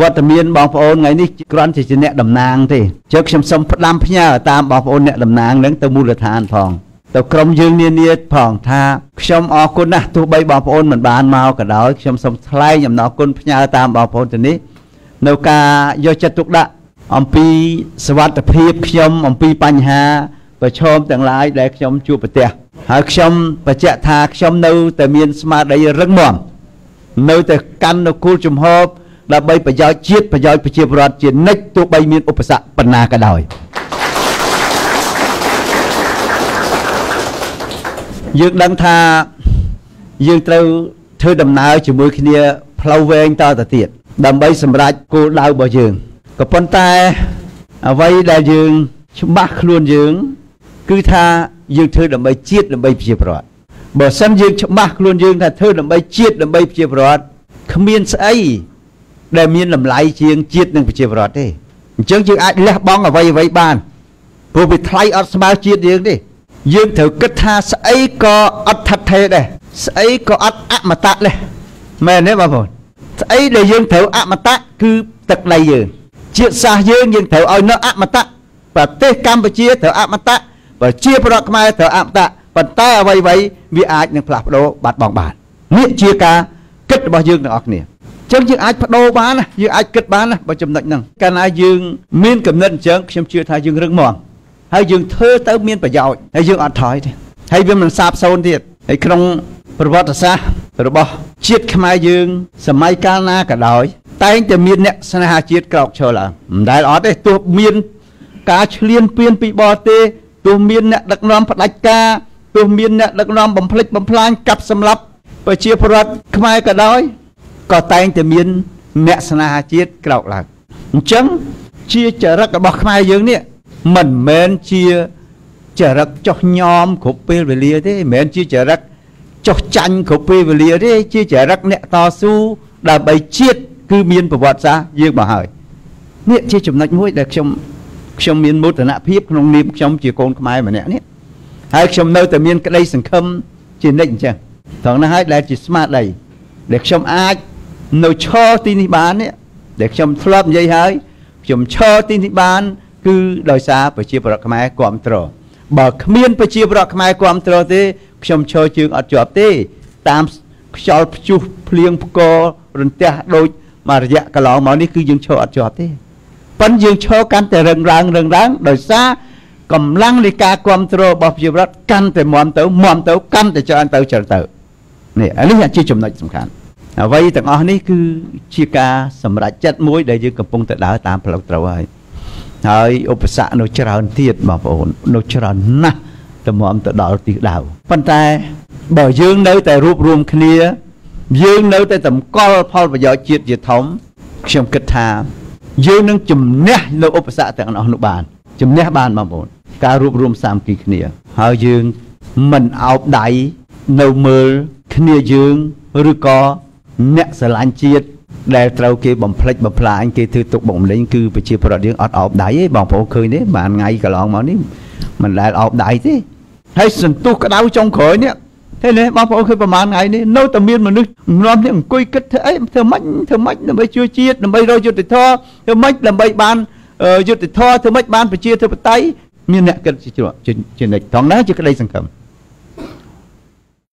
វត្តមានបងប្អូនថ្ងៃនេះគ្រាន់តែជាអ្នកតំណាងទេជើខ្ញុំសូមផ្ដាំផ្ញើតាមបងប្អូនអ្នកតំណាងនឹងទៅមូលដ្ឋានផងទៅក្រុមយើងនានាផងថាខ្ញុំអរគុណណាស់ទោះបីបងប្អូនមិនបានមកក៏ដោយខ្ញុំសូមថ្លែងអំណរគុណផ្ញើតាមបងប្អូនទៅនេះនៅការយកចិត្តទុកដាក់អំពីសវត្ថភាពខ្ញុំអំពីបញ្ហាប្រឈមទាំងឡាយដែលខ្ញុំជួបប្រទះហើយខ្ញុំបញ្ជាក់ថាខ្ញុំនៅតែមានស្មារតីរឹងមាំនៅតែកាន់នៅគោលជំហរ ដើម្បីប្រយោជន៍ជាតិប្រយោជន៍ប្រជាពលរដ្ឋជានិច្ចទោះបីមានឧបសគ្គប៉ុណ្ណាក៏ដោយយើងដឹងថាយើងត្រូវធ្វើដំណើរជាមួយគ្នាផ្លូវវែងតទៅទៀតដើម្បីសម្រេចគោលដៅរបស់យើងក៏ប៉ុន្តែអ្វីដែលយើងច្បាស់ខ្លួនយើង គឺថាយើងធ្វើដើម្បីជាតិដើម្បីប្រជាពលរដ្ឋបើសិនយើងច្បាស់ខ្លួនយើងថាធ្វើដើម្បីជាតិដើម្បីប្រជាពលរដ្ឋគ្មានស្អី ដែលមានតម្លៃជាងជាតិនិងប្រជាពលរដ្ឋទេអញ្ចឹងយើងអាចលះបង់អ្វីអ្វីបានព្រោះវាថ្លៃអត់ស្មើជាតិយើងទេយើងត្រូវគិតថាស្អីក៏អត់ថិតថេរដែរស្អីក៏អត់អមតៈដែរមែនទេបងប្អូនស្អីដែលយើងត្រូវអមតៈគឺទឹកដីយើងជាតិសាសន៍យើងយើងត្រូវឲ្យនៅអមតៈប្រទេសកម្ពុជាត្រូវអមតៈប្រជាប្រដ្ឋខ្មែរត្រូវអមតៈប៉ុន្តែអ្វីៗវាអាចនឹងផ្លាស់ប្ដូរបាត់បង់បាននេះជាការគិតរបស់យើងទាំងអស់គ្នា ចឹងយើងអាចបដូរបានណាយើងអាចគិតបានណាបើចំណុចហ្នឹងកាលណាយើងមានកំណត់អញ្ចឹងខ្ញុំជឿថាយើងរឹងមាំហើយយើងធ្វើទៅមានប្រយោជន៍ហើយយើងអត់ថយទេហើយវាមិនសាបសូន្យទៀតហើយក្នុងប្រវត្តិសាស្ត្ររបស់ជាតិខ្មែរយើង សម័យកាលណាក៏ដោយ តែងតែមានអ្នកស្នេហាជាតិក្រោកឈរឡើងមិនដែលអត់ទេទោះមានការឈ្លានពានពីបរទេសទោះមានអ្នកដឹកនាំផ្ដាច់ការទោះមានអ្នកដឹកនាំបំផ្លិចបំផ្លាញកាប់សម្លាប់ប្រជាពលរដ្ឋខ្មែរក៏ដោយ ក៏តែងតែមានអ្នកស្នេហាជាតិក្រោកឡើងអញ្ចឹងជាចរិតរបស់ខ្មែរយើងនេះមិនមែនជាចរិតចោះញោមគ្រប់ពេលវេលាទេមិនមែនជាចរិតចោះចាញ់គ្រប់ពេលវេលាទេជាចរិតអ្នកតស៊ូដើម្បីជាតិគឺមានប្រវត្តិសាស្ត្រយើងមកហើយនេះជាចំណុចមួយដែលខ្ញុំខ្ញុំមានមោទនភាពក្នុងនាមខ្ញុំជាកូនខ្មែរម្នាក់នេះហើយខ្ញុំនៅតែមានក្តីសង្ឃឹមជានិច្ចអញ្ចឹងត្រង់នោះហើយដែលជាស្មារតីដែលខ្ញុំអាច នៅឈរទីនេះបាននេះដែលខ្ញុំធ្លាប់និយាយហើយខ្ញុំឈរទីនេះបាន គឺដោយសារប្រជាប្រដ្ឋខ្មែរគ្រប់គ្រងបើគ្មានប្រជាប្រដ្ឋខ្មែរគ្រប់គ្រងទេខ្ញុំឈរជើងអត់ជាប់ទេ តាមខ្យល់ព្យុះភ្លៀងផ្គររន្ទះដូចមួយរយៈកន្លងមកនេះគឺយើងឈរអត់ជាប់ទេប៉ុន្តែយើងឈរកាន់តែរឹងរ៉ាងរឹងរ៉ាងដោយសារកម្លាំងនៃការគ្រប់គ្រងរបស់ប្រជាប្រដ្ឋកាន់តែមមទៅមមទៅកាន់តែច្រើនទៅច្រើនទៅនេះអានេះជាចំណុចសំខាន់ អ្វីទាំងអស់នេះគឺជាការសម្រេចចិត្តមួយដែលយើងកំពុងតែដើរតាមផ្លូវត្រូវហើយហើយឧបសគ្គនៅច្រើនទៀតបងប្អូននៅច្រើនណាស់តម្រាំទៅដល់ទីដៅប៉ុន្តែបើយើងនៅតែរួបរวมគ្នាយើងនៅតែតម្កល់ផលប្រយោជន៍ជាតិជាធំខ្ញុំគិតថាយើងនឹងជំនះនៅឧបសគ្គទាំងអស់នោះបានជំនះបានបងប្អូនការរួបរวมសាមគ្គីគ្នាហើយយើងមិនអោបដៃនៅមើលគ្នាយើងឬក៏ អ្នកស្រឡាញ់ជាតិដែលត្រូវគេបំផ្លិចបំផ្លាញគេធ្វើទុកបុកម្នេញគឺប្រជាប្រដ្ឋយើងអត់អោបដៃទេបងប្អូនឃើញទេបានថ្ងៃកន្លងមកនេះមិនដែលអោបដៃទេហើយសន្ទុះក្តៅចុងក្រោយនេះឃើញទេបងប្អូនឃើញប្រហែលថ្ងៃនេះនៅតែមានមនុស្សនាំនេះអង្គុយគិតធ្វើអីធ្វើម៉េចធ្វើម៉េចដើម្បីជួយជាតិដើម្បីរកយុត្តិធម៌ធ្វើម៉េចដើម្បីបានយុត្តិធម៌ធ្វើម៉េចបានប្រជាធិបតេយ្យមានអ្នកគិតជាជានិច្ចត្រង់ណាជាក្តីសង្ឃឹម